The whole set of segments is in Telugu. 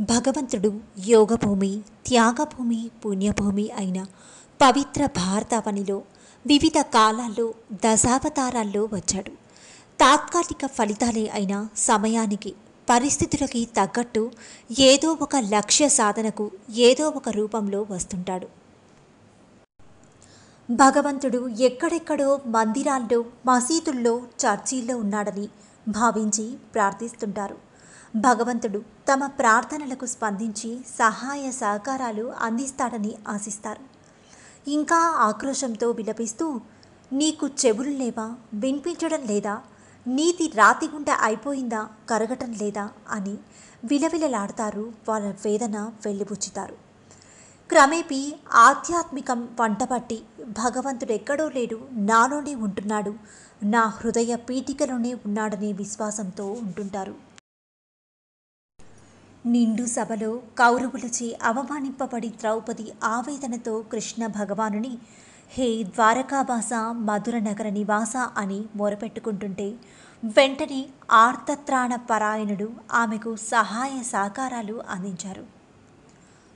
భగవంతుడు యోగభూమి త్యాగభూమి పుణ్యభూమి అయిన పవిత్ర భారతావనిలో వివిధ కాలాల్లో దశావతారాల్లో వచ్చాడు. తాత్కాలిక ఫలితాలే అయిన సమయానికి పరిస్థితులకి తగ్గట్టు ఏదో ఒక లక్ష్య సాధనకు ఏదో ఒక రూపంలో వస్తుంటాడు. భగవంతుడు ఎక్కడెక్కడో మందిరాల్లో మసీదుల్లో చర్చీల్లో ఉన్నాడని భావించి ప్రార్థిస్తుంటారు. భగవంతుడు తమ ప్రార్థనలకు స్పందించి సహాయ సహకారాలు అందిస్తాడని ఆశిస్తారు. ఇంకా ఆక్రోశంతో విలపిస్తూ నీకు చెవులు లేవా? వినిపించడం లేదా? నీతి రాతిగుండ అయిపోయిందా? కరగటం లేదా? అని విలవిలలాడతారు వాళ్ళ వేదన వెళ్ళిబుచ్చుతారు క్రమేపీ ఆధ్యాత్మికం వంటపట్టి భగవంతుడు ఎక్కడో లేడు నాలోనే ఉంటున్నాడు నా హృదయ పీఠికలోనే ఉన్నాడనే విశ్వాసంతో ఉంటుంటారు. నిండు సభలో కౌరవులచే అవమానింపబడి ద్రౌపది ఆవేదనతో కృష్ణ భగవానుని హే ద్వారకావాస మధుర నగర నివాస అని మొరపెట్టుకుంటుంటే వెంటనే ఆర్తత్రాణ పరాయణుడు ఆమెకు సహాయ సహకారాలు అందించారు.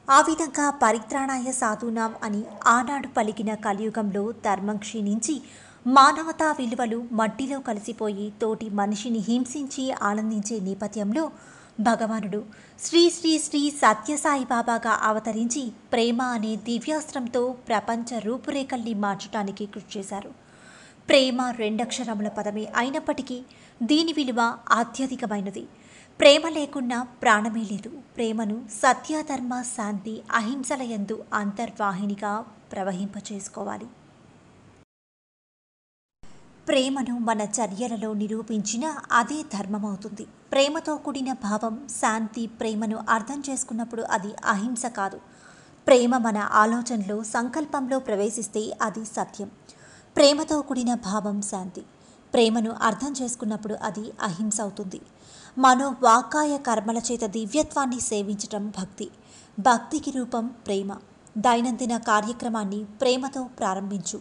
ఆ విధంగా పరిత్రాణాయ సాధునాం అని ఆనాడు పలికిన కలియుగంలో ధర్మం క్షీణించి మానవతా విలువలు మట్టిలో కలిసిపోయి తోటి మనిషిని హింసించి ఆనందించే నేపథ్యంలో భగవానుడు శ్రీ శ్రీ శ్రీ సత్యసాయి బాబాగా అవతరించి ప్రేమ అనే దివ్యాస్త్రంతో ప్రపంచ రూపురేఖల్ని మార్చడానికి కృషి చేశారు. ప్రేమ రెండక్షరముల పదమే అయినప్పటికీ దీని విలువ అత్యధికమైనది. ప్రేమ లేకున్నా ప్రాణమే లేదు. ప్రేమను సత్యధర్మ శాంతి అహింసలయందు అంతర్వాహినిగా ప్రవహింపచేసుకోవాలి. ప్రేమను మన చర్యలలో నిరూపించిన అదే ధర్మమవుతుంది. ప్రేమతో కూడిన భావం శాంతి ప్రేమను అర్థం చేసుకున్నప్పుడు అది అహింస కాదు. ప్రేమ మన ఆలోచనలో సంకల్పంలో ప్రవేశిస్తే అది సత్యం. ప్రేమతో కూడిన భావం శాంతి. ప్రేమను అర్థం చేసుకున్నప్పుడు అది అహింస అవుతుంది. మనో వాకాయ కర్మల చేత దివ్యత్వాన్ని సేవించటం భక్తి. భక్తికి రూపం ప్రేమ. దైనందిన కార్యక్రమాన్ని ప్రేమతో ప్రారంభించు.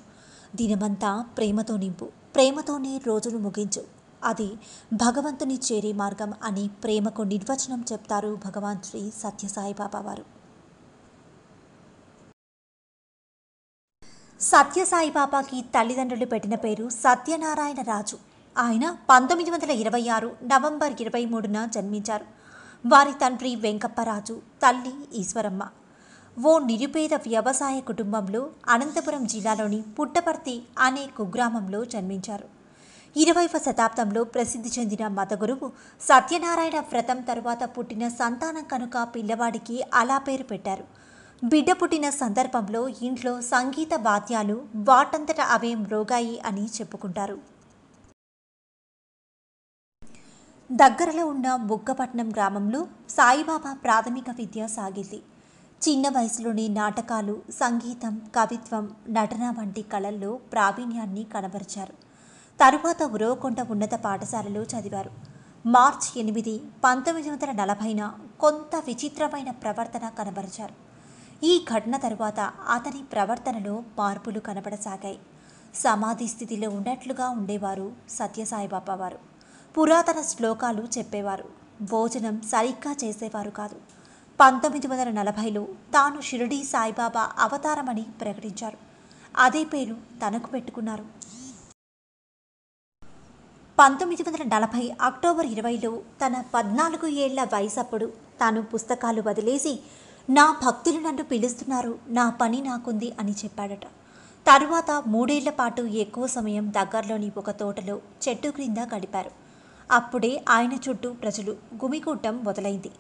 దినమంతా ప్రేమతో నింపు. ప్రేమతోనే రోజును ముగించు. అది భగవంతుని చేరే మార్గం అని ప్రేమకు నిర్వచనం చెప్తారు భగవాన్ శ్రీ సత్యసాయిబాబా వారు. సత్యసాయిబాబాకి తల్లిదండ్రులు పెట్టిన పేరు సత్యనారాయణ రాజు. ఆయన పంతొమ్మిది వందల ఇరవై ఆరు నవంబర్ ఇరవై మూడున జన్మించారు. వారి తండ్రి వెంకప్పరాజు తల్లి ఈశ్వరమ్మ. ఓ నిరుపేద వ్యవసాయ కుటుంబంలో అనంతపురం జిల్లాలోని పుట్టపర్తి అనే కుగ్రామంలో జన్మించారు. ఇరవైవ శతాబ్దంలో ప్రసిద్ధి చెందిన మతగురువు సత్యనారాయణ వ్రతం తరువాత పుట్టిన సంతానం కనుక పిల్లవాడికి అలా పేరు పెట్టారు. బిడ్డ పుట్టిన సందర్భంలో ఇంట్లో సంగీత వాద్యాలు వాటంతట అవే మ్రోగాయి అని చెప్పుకుంటారు. దగ్గరలో ఉన్న బుగ్గపట్నం గ్రామంలో సాయిబాబా ప్రాథమిక విద్య సాగింది. చిన్న వయసులోని నాటకాలు సంగీతం కవిత్వం నటన వంటి కళల్లో ప్రావీణ్యాన్ని కనబరిచారు. తరువాత ఉరవకొండ ఉన్నత పాఠశాలలో చదివారు. మార్చ్ ఎనిమిది పంతొమ్మిది వందల నలభైన కొంత విచిత్రమైన ప్రవర్తన కనబరిచారు. ఈ ఘటన తరువాత అతని ప్రవర్తనలో మార్పులు కనబడసాగాయి. సమాధి స్థితిలో ఉన్నట్లుగా ఉండేవారు సత్యసాయిబాబా వారు. పురాతన శ్లోకాలు చెప్పేవారు. భోజనం సరిగ్గా చేసేవారు కాదు. పంతొమ్మిది వందల నలభైలో తాను షిరిడీ సాయిబాబా అవతారమని ప్రకటించారు. అదే పేరు తనకు పెట్టుకున్నారు. పంతొమ్మిది వందల నలభై అక్టోబర్ ఇరవైలో తన పద్నాలుగు ఏళ్ళ వయసప్పుడు తాను పుస్తకాలు వదిలేసి నా భక్తులు నన్ను పిలుస్తున్నారు నా పని నాకుంది అని చెప్పాడట. తరువాత మూడేళ్ళ పాటు ఎక్కువ సమయం దగ్గరలోని ఒక తోటలో చెట్టు క్రింద గడిపారు. అప్పుడే ఆయన చుట్టూ ప్రజలు గుమికూటం మొదలైంది.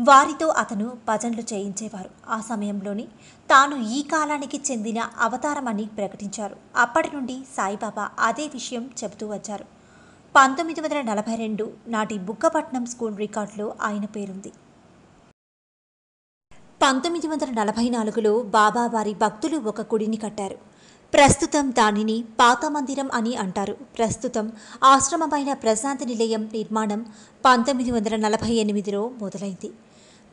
వారితో అతను భజనలు చేయించేవారు. ఆ సమయంలోనే తాను ఈ కాలానికి చెందిన అవతారమని ప్రకటించారు. అప్పటి నుండి సాయిబాబా అదే విషయం చెబుతూ వచ్చారు. పంతొమ్మిది వందల నలభై రెండు నాటి బుక్కపట్నం స్కూల్ రికార్డులో ఆయన పేరుంది. పంతొమ్మిది వందల నలభై నాలుగులో బాబా వారి భక్తులు ఒక గుడిని కట్టారు. ప్రస్తుతం దానిని పాత మందిరం అని అంటారు. ప్రస్తుతం ఆశ్రమమైన ప్రశాంతి నిలయం నిర్మాణం పంతొమ్మిది వందల నలభై ఎనిమిదిలో మొదలైంది.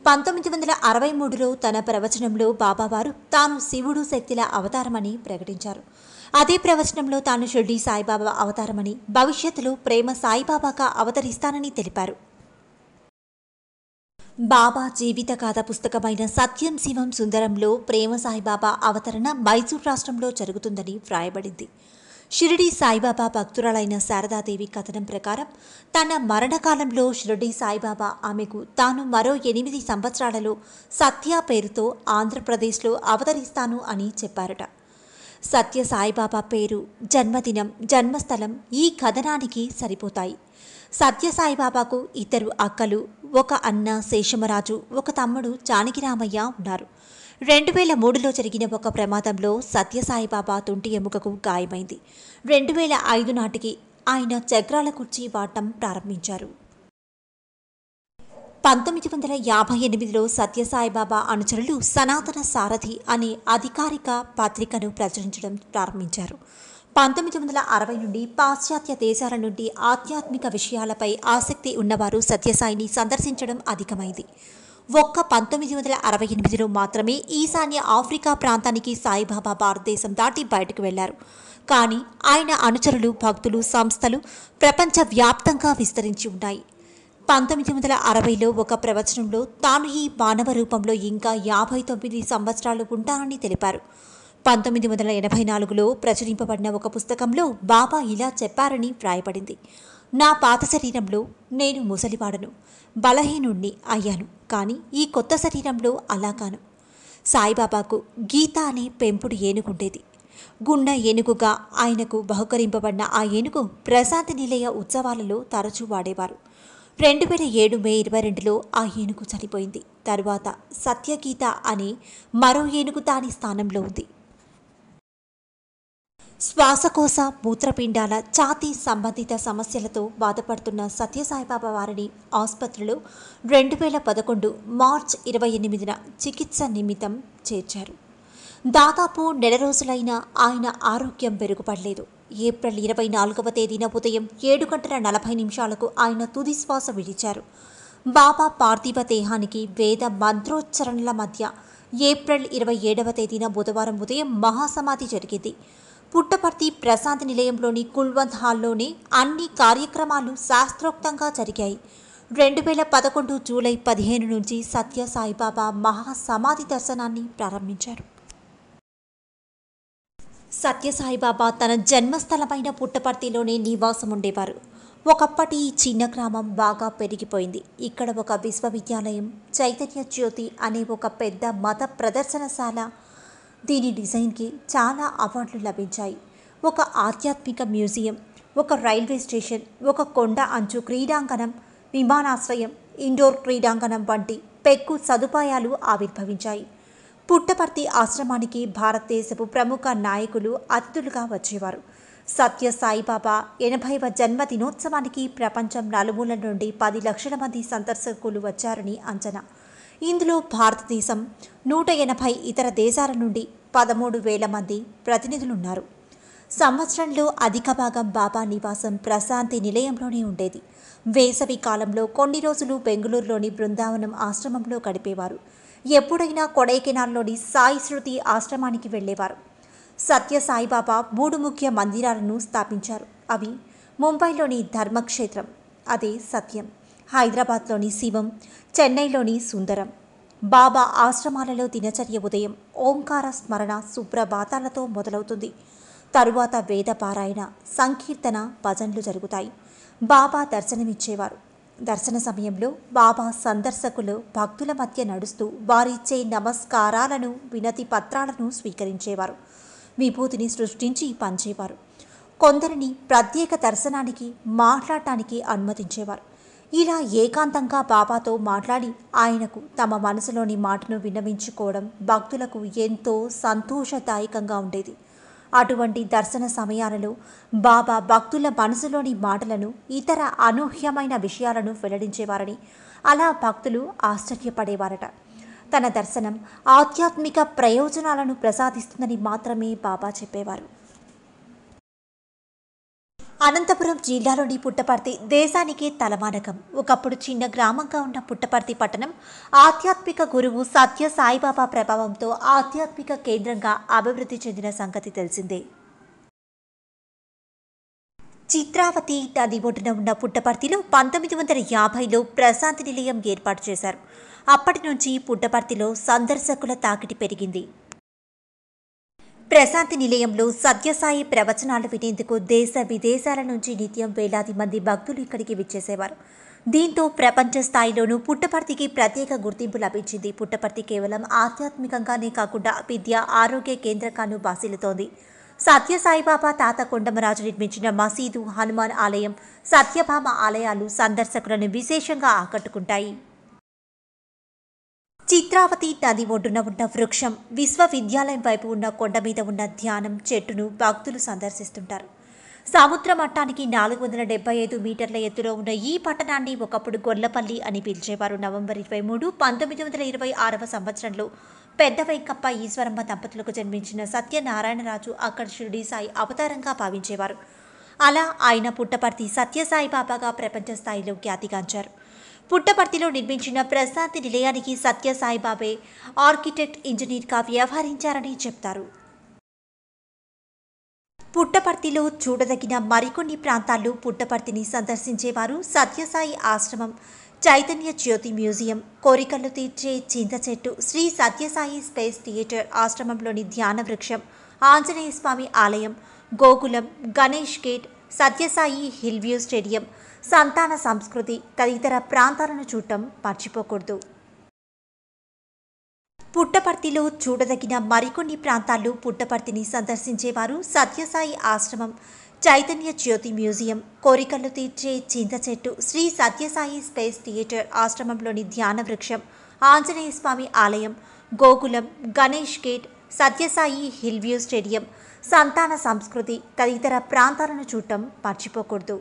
పంతొమ్మిది వందల అరవై మూడులో తన ప్రవచనంలో బాబావారు తాను శివుడు శక్తిల అవతారమని ప్రకటించారు. అదే ప్రవచనంలో తాను షిర్డీ సాయిబాబా అవతారమని భవిష్యత్తులో ప్రేమ సాయిబాబాగా అవతరిస్తానని తెలిపారు. బాబా జీవిత కథ పుస్తకమైన సత్యం శివం సుందరంలో ప్రేమ సాయిబాబా అవతరణ మైసూర్ రాష్ట్రంలో జరుగుతుందని వ్రాయబడింది. షిరిడి సాయిబాబా భక్తురాలైన శారదాదేవి కథనం ప్రకారం తన మరణకాలంలో షిరిడి సాయిబాబా ఆమెకు తాను మరో ఎనిమిది సంవత్సరాలలో సత్య పేరుతో ఆంధ్రప్రదేశ్లో అవతరిస్తాను అని చెప్పారట. సత్య సాయిబాబా పేరు జన్మదినం జన్మస్థలం ఈ కథనానికి సరిపోతాయి. సత్య సాయిబాబాకు ఇద్దరు అక్కలు ఒక అన్న శేషమరాజు ఒక తమ్ముడు జానకిరామయ్య ఉన్నారు. రెండు వేల మూడులో జరిగిన ఒక ప్రమాదంలో సత్య సాయిబాబా తుంటి ఎముకకు గాయమైంది. రెండు వేల ఐదు నాటికి ఆయన చక్రాల కుర్చీ వాడటం ప్రారంభించారు. పంతొమ్మిది వందల యాభై ఎనిమిదిలో సత్యసాయిబాబా అనుచరులు సనాతన సారథి అనే అధికారిక పత్రికను ప్రచురించడం ప్రారంభించారు. పంతొమ్మిది వందల అరవై నుండి పాశ్చాత్య దేశాల నుండి ఆధ్యాత్మిక విషయాలపై ఆసక్తి ఉన్నవారు సత్యసాయిని సందర్శించడం అధికమైంది. ఒక్క పంతొమ్మిది వందల అరవై ఎనిమిదిలో మాత్రమే ఈశాన్య ఆఫ్రికా ప్రాంతానికి సాయిబాబా భారతదేశం దాటి బయటకు వెళ్ళారు. కానీ ఆయన అనుచరులు భక్తులు సంస్థలు ప్రపంచవ్యాప్తంగా విస్తరించి ఉన్నాయి. పంతొమ్మిది వందల అరవైలో ఒక ప్రవచనంలో తాను ఈ మానవ రూపంలో ఇంకా యాభై తొమ్మిది సంవత్సరాలు ఉంటానని తెలిపారు. పంతొమ్మిది వందల ఎనభై నాలుగులో ప్రచురింపబడిన ఒక పుస్తకంలో బాబా ఇలా చెప్పారని వ్రాయబడింది. నా పాత శరీరంలో నేను ముసలివాడను బలహీనుణ్ణి అయ్యాను కానీ ఈ కొత్త శరీరంలో అలా కాను. సాయిబాబాకు గీత అనే పెంపుడు ఏనుగుండేది. గుండె ఏనుగుగా ఆయనకు బహుకరింపబడిన ఆ ఏనుగు ప్రశాంతి నిలయ ఉత్సవాలలో తరచూ వాడేవారు. రెండు వేల ఏడు మే ఇరవై రెండులో ఆ ఏనుగు చనిపోయింది. తరువాత సత్యగీత అనే మరో ఏనుగు దాని స్థానంలో ఉంది. శ్వాసకోశ మూత్రపిండాల ఛాతీ సంబంధిత సమస్యలతో బాధపడుతున్న సత్యసాయిబాబా వారిని ఆసుపత్రిలో రెండు వేల పదకొండు మార్చ్ ఇరవై ఎనిమిదిన చికిత్స నిమిత్తం చేర్చారు. దాదాపు నెల రోజులైనా ఆయన ఆరోగ్యం మెరుగుపడలేదు. ఏప్రిల్ ఇరవై నాలుగవ తేదీన ఉదయం ఏడు గంటల నలభై నిమిషాలకు ఆయన తుది శ్వాస విడిచారు. బాబా పార్థివ దేహానికి వేద మంత్రోచ్చరణల మధ్య ఏప్రిల్ ఇరవై ఏడవ తేదీన బుధవారం ఉదయం మహాసమాధి జరిగింది. పుట్టపర్తి ప్రశాంత్ నిలయంలోని కుల్వంత్ హాల్లోనే అన్ని కార్యక్రమాలు శాస్త్రోక్తంగా జరిగాయి. రెండు వేల పదకొండు జూలై పదిహేను నుంచి సత్య సాయిబాబా మహాసమాధి దర్శనాన్ని ప్రారంభించారు. సత్యసాయిబాబా తన జన్మస్థలమైన పుట్టపర్తిలోనే నివాసం ఉండేవారు. ఒకప్పటి ఈ చిన్న గ్రామం బాగా పెరిగిపోయింది. ఇక్కడ ఒక విశ్వవిద్యాలయం చైతన్య జ్యోతి అనే ఒక పెద్ద మత ప్రదర్శనశాల దీని డిజైన్కి చాలా అవార్డులు లభించాయి. ఒక ఆధ్యాత్మిక మ్యూజియం ఒక రైల్వే స్టేషన్ ఒక కొండ అంచు క్రీడాంగణం విమానాశ్రయం ఇండోర్ క్రీడాంగణం వంటి పెక్కు సదుపాయాలు ఆవిర్భవించాయి. పుట్టపర్తి ఆశ్రమానికి భారతదేశపు ప్రముఖ నాయకులు అతిథులుగా వచ్చేవారు. సత్య సాయిబాబా ఎనభైవ జన్మదినోత్సవానికి ప్రపంచం నలుమూల నుండి పది లక్షల మంది సందర్శకులు వచ్చారని అంచనా. ఇందులో భారతదేశం నూట ఎనభై ఇతర దేశాల నుండి పదమూడు వేల మంది ప్రతినిధులున్నారు. సంవత్సరంలో అధిక భాగం బాబా నివాసం ప్రశాంతి నిలయంలోనే ఉండేది. వేసవి కాలంలో కొన్ని రోజులు బెంగళూరులోని బృందావనం ఆశ్రమంలో గడిపేవారు. ఎప్పుడైనా కొడైకెనాల్లోని సాయి శృతి ఆశ్రమానికి వెళ్ళేవారు. సత్య సాయిబాబా మూడు ముఖ్య మందిరాలను స్థాపించారు. అవి ముంబైలోని ధర్మక్షేత్రం అదే సత్యం హైదరాబాద్లోని శివం చెన్నైలోని సుందరం బాబా ఆశ్రమాలలో దినచర్య ఉదయం ఓంకార స్మరణ శుభ్రభాతాలతో మొదలవుతుంది. తరువాత వేద పారాయణ సంకీర్తన భజన్లు జరుగుతాయి. బాబా దర్శనమిచ్చేవారు. దర్శన సమయంలో బాబా సందర్శకులు భక్తుల మధ్య నడుస్తూ వారిచ్చే నమస్కారాలను వినతి పత్రాలను స్వీకరించేవారు. విభూతిని సృష్టించి పంచేవారు. కొందరిని ప్రత్యేక దర్శనానికి మాట్లాడటానికి అనుమతించేవారు. ఇలా ఏకాంతంగా బాబాతో మాట్లాడి ఆయనకు తమ మనసులోని మాటను విన్నవించుకోవడం భక్తులకు ఎంతో సంతోషదాయకంగా ఉండేది. అటువంటి దర్శన సమయాలలో బాబా భక్తుల మనసులోని మాటలను ఇతర అనూహ్యమైన విషయాలను వెల్లడించేవారని అలా భక్తులు ఆశ్చర్యపడేవారట. తన దర్శనం ఆధ్యాత్మిక ప్రయోజనాలను ప్రసాదిస్తుందని మాత్రమే బాబా చెప్పేవారు. అనంతపురం జిల్లాలోని పుట్టపర్తి దేశానికే తలమానకం. ఒకప్పుడు చిన్న గ్రామంగా ఉన్న పుట్టపర్తి పట్టణం ఆధ్యాత్మిక గురువు సత్య సాయిబాబా ప్రభావంతో ఆధ్యాత్మిక కేంద్రంగా అభివృద్ధి చెందిన సంగతి తెలిసిందే. చిత్రావతి నది ఒడ్డున ఉన్న పుట్టపర్తిలో పంతొమ్మిది వందల యాభైలో ప్రశాంతి నిలయం ఏర్పాటు చేశారు. అప్పటి నుంచి పుట్టపర్తిలో సందర్శకుల తాకిడి పెరిగింది. ప్రశాంతి నిలయంలో సత్యసాయి ప్రవచనాలు వినేందుకు దేశ విదేశాల నుంచి నిత్యం వేలాది మంది భక్తులు ఇక్కడికి విచ్చేసేవారు. దీంతో ప్రపంచ స్థాయిలోనూ పుట్టపర్తికి ప్రత్యేక గుర్తింపు లభించింది. పుట్టపర్తి కేవలం ఆధ్యాత్మికంగానే కాకుండా విద్య ఆరోగ్య కేంద్రకాను బాసిల్లుతోంది. సత్యసాయిబాబా తాత కొండమరాజు నిర్మించిన మసీదు హనుమాన్ ఆలయం సత్యభామ ఆలయాలు సందర్శకులను విశేషంగా ఆకట్టుకుంటాయి. చిత్రావతి నది ఒడ్డున ఉన్న వృక్షం విశ్వవిద్యాలయం వైపు ఉన్న కొండ మీద ఉన్న ధ్యానం చెట్టును భక్తులు సందర్శిస్తుంటారు. సముద్ర మట్టానికి నాలుగు వందల డెబ్బై ఐదు మీటర్ల ఎత్తులో ఉన్న ఈ పట్టణాన్ని ఒకప్పుడు గొల్లపల్లి అని పిలిచేవారు. నవంబర్ ఇరవై మూడు పంతొమ్మిది వందల ఇరవై ఆరవ సంవత్సరంలో పెద్ద వెంకప్ప ఈశ్వరమ్మ దంపతులకు జన్మించిన సత్యనారాయణరాజు అక్కడ షిరిడి సాయి అవతారంగా భావించేవారు. అలా ఆయన పుట్టపర్తి సత్యసాయి బాబాగా ప్రపంచ స్థాయిలో ఖ్యాతిగాంచారు. పుట్టపర్తిలో నిర్మించిన ప్రశాంతి నిలయానికి సత్యసాయిబాబే ఆర్కిటెక్ట్ ఇంజనీర్గా వ్యవహరించారని చెప్తారు. పుట్టపర్తిలో చూడదగిన మరికొన్ని ప్రాంతాల్లో పుట్టపర్తిని సందర్శించేవారు సత్యసాయి ఆశ్రమం చైతన్య జ్యోతి మ్యూజియం కోరికలు తీర్చే చింత చెట్టు శ్రీ సత్యసాయి స్పేస్ థియేటర్ ఆశ్రమంలోని ధ్యాన వృక్షం ఆంజనేయ స్వామి ఆలయం Gokulam Ganesh gate Sathyasai hill view stadium సంతాన సంస్కృతి తదితర ప్రాంతాలను చూడటం మర్చిపోకూడదు. పుట్టపర్తిలో చూడదగిన మరికొన్ని ప్రాంతాల్లో పుట్టపర్తిని సందర్శించేవారు సత్యసాయి ఆశ్రమం చైతన్య జ్యోతి మ్యూజియం కోరికలు తీర్చే చింత చెట్టు శ్రీ సత్యసాయి స్పేస్ థియేటర్ ఆశ్రమంలోని ధ్యాన వృక్షం ఆంజనేయ స్వామి ఆలయం Gokulam Ganesh gate Sathyasai hill view stadium సంతాన సంస్కృతి తదితర ప్రాంతాలను చూడటం మర్చిపోకూడదు.